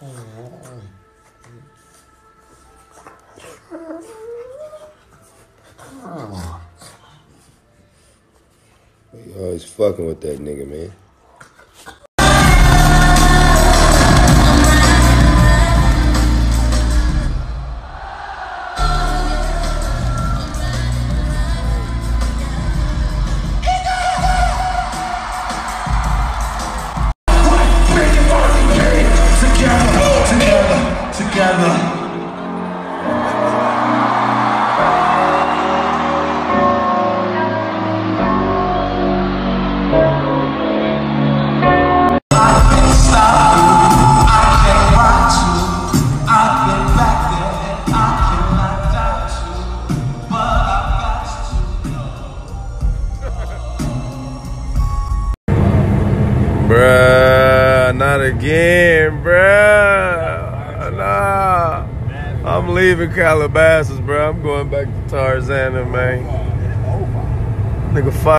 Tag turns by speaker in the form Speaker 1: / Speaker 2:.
Speaker 1: You always fucking with that nigga, man. Bruh, not again, bruh. Nah. I'm leaving Calabasas, bruh. I'm going back to Tarzana, man. Nigga, five.